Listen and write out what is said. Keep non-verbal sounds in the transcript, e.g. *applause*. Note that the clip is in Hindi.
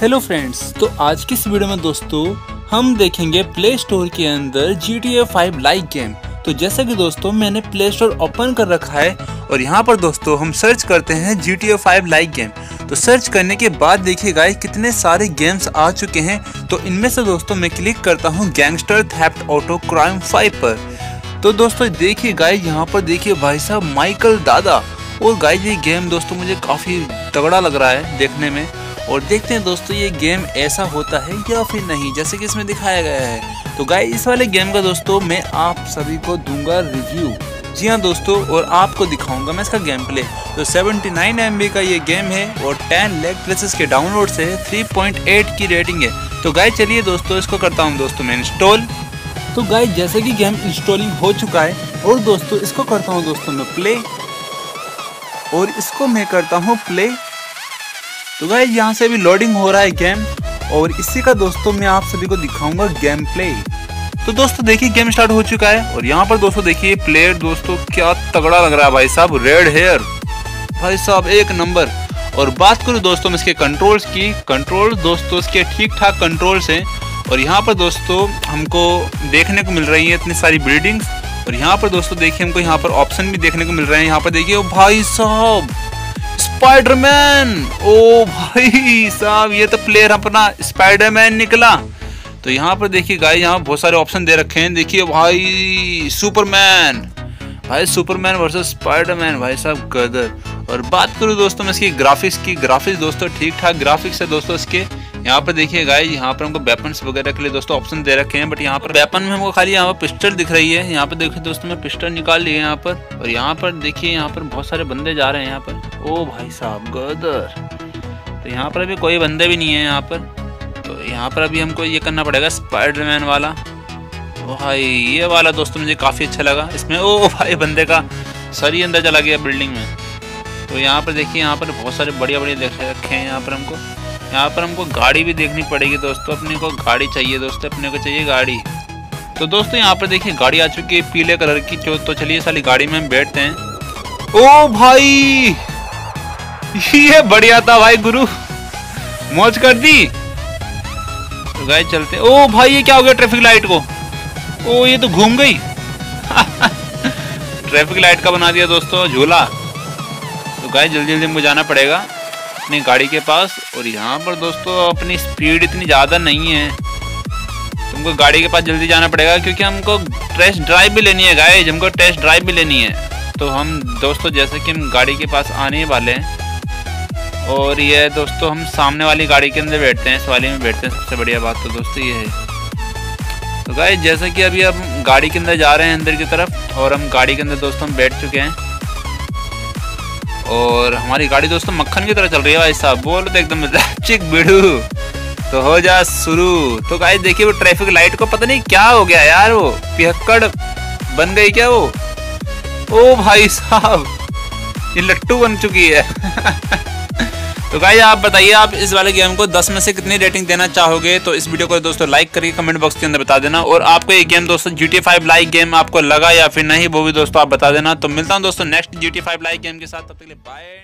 हेलो फ्रेंड्स तो आज की इस वीडियो में दोस्तों, हम देखेंगे प्ले स्टोर के अंदर G T A five like game तो जैसा कि दोस्तों, मैंने प्ले स्टोर ओपन कर रखा है और यहाँ पर दोस्तों, हम सर्च करते हैं G T A five like game तो सर्च करने के बाद देखिए गाइस कितने सारे गेम्स आ चुके हैं। तो इनमें से दोस्तों, मैं क्लिक करता हूँ gangster theft auto crime five पर। तो दोस्तों, देखिए गाइस यहाँ पर देखिए भाई साहब माइकल दादा। और गाइस ये गेम दोस्तों, मुझे काफ़ी तगड़ा लग रहा है देखने में। और देखते हैं दोस्तों, ये गेम ऐसा होता है या फिर नहीं, जैसे कि इसमें दिखाया गया है। तो गाय इस वाले गेम का दोस्तों, मैं आप सभी को दूँगा रिव्यू जी हाँ दोस्तों, और आपको दिखाऊँगा मैं इसका गेम प्ले तो 79 नाइन का ये गेम है और 10 लेग प्लेसेस के डाउनलोड से 3.8 की रेटिंग है। तो गाय चलिए दोस्तों, इसको करता हूँ दोस्तों मैं इंस्टॉल तो गाय जैसे कि गेम इंस्टॉलिंग हो चुका है, और दोस्तों, इसको करता हूँ दोस्तों मैं प्ले और इसको मैं करता हूँ प्ले तो गाइज़ यहाँ से अभी लोडिंग हो रहा है गेम और इसी का दोस्तों मैं आप सभी को दिखाऊँगा गेम प्ले तो दोस्तों, देखिए गेम स्टार्ट हो चुका है, और यहाँ पर दोस्तों देखिए प्लेयर दोस्तों, क्या तगड़ा लग रहा है भाई साहब रेड हेयर भाई साहब, एक नंबर और बात करूँ दोस्तों इसके कंट्रोल्स की कंट्रोल दोस्तों इसके ठीक ठाक कंट्रोल्स हैं, और यहाँ पर दोस्तों हमको देखने को मिल रही है इतनी सारी बिल्डिंग्स और यहाँ पर दोस्तों देखिए हमको यहाँ पर ऑप्शन भी देखने को मिल रहे हैं। यहाँ पर देखिए भाई साहब स्पाइडरमैन ओ भाई साहब, ये तो प्लेयर अपना स्पाइडरमैन निकला। तो यहाँ पर देखिए गाइस यहाँ बहुत सारे ऑप्शन दे रखे हैं। देखिए भाई सुपरमैन भाई सुपरमैन वर्सेस स्पाइडरमैन भाई साहब, गदर। और बात करूँ दोस्तों, मैं इसकी ग्राफिक्स की ग्राफिक्स दोस्तों ठीक ठाक ग्राफिक्स है दोस्तों इसके। यहाँ पर देखिए गाइस यहाँ पर हमको वेपन्स वगैरह के लिए दोस्तों ऑप्शन दे रखे हैं बट यहाँ पर वेपन में हमको खाली यहाँ पर पिस्टल दिख रही है यहाँ पर देखिए दोस्तों मैं पिस्टल निकाल लिए यहाँ पर और यहाँ पर देखिए यहाँ पर बहुत सारे बंदे जा रहे हैं यहाँ पर ओ भाई साहब गदर तो यहाँ पर अभी कोई बंदे भी नहीं है यहाँ पर तो यहाँ पर अभी हमको ये करना पड़ेगा स्पाइडरमैन वाला ओ भाई ये वाला दोस्तों मुझे काफ़ी अच्छा लगा इसमें ओ भाई बंदे का सर ही अंदर चला गया बिल्डिंग में तो यहाँ पर देखिए यहाँ पर बहुत सारे बढ़िया बढ़िया देख रखे हैं यहाँ पर हमको यहाँ पर हमको गाड़ी भी देखनी पड़ेगी दोस्तों, अपने को गाड़ी चाहिए दोस्तों, अपने को चाहिए गाड़ी। तो दोस्तों, यहाँ पर देखिए गाड़ी आ चुकी है पीले कलर की जो तो चलिए साली गाड़ी में हम बैठते हैं। ओ भाई! ये बढ़िया था भाई गुरु। मौज कर दी। तो गाय चलते ओ भाई, ये क्या हो गया ट्रैफ़िक लाइट को? ओ, ये तो घूम गई। *laughs* ट्रैफ़िक लाइट का बना दिया दोस्तों, झूला। तो गाय जल्दी जल्दी मुझे जाना पड़ेगा। अपनी गाड़ी के पास और यहाँ पर दोस्तों अपनी स्पीड इतनी ज़्यादा नहीं है। तुमको गाड़ी के पास जल्दी जाना पड़ेगा क्योंकि हमको टेस्ट ड्राइव भी लेनी है गाय हमको टेस्ट ड्राइव भी लेनी है। तो हम दोस्तों जैसे कि हम गाड़ी के पास आने वाले हैं और ये दोस्तों हम सामने वाली गाड़ी के अंदर बैठते हैं, इस वाली में बैठते हैं, सबसे बढ़िया बात तो दोस्तों ये है। तो गाय जैसे कि अभी हम गाड़ी के अंदर जा रहे हैं अंदर की तरफ़ और हम गाड़ी के अंदर दोस्तों हम बैठ चुके हैं। और हमारी गाड़ी दोस्तों मक्खन की तरह चल रही है भाई साहब। बोल तो एकदम *laughs* चिक बिड़ू। तो हो जा शुरू। तो गाइस देखिए वो ट्रैफ़िक लाइट को पता नहीं क्या हो गया यार वो। पिहक्कड़ बन गई क्या वो? ओ भाई साहब, ये लट्टू बन चुकी है। *laughs* तो भाई आप बताइए, आप इस वाले गेम को 10 में से कितनी रेटिंग देना चाहोगे? तो इस वीडियो को दोस्तों लाइक करके कमेंट बॉक्स के अंदर बता देना। और आपको ये गेम दोस्तों G T five like game आपको लगा या फिर नहीं, वो भी दोस्तों आप बता देना। तो मिलता हूँ दोस्तों next G T five like game के साथ। तब तक के लिए बाय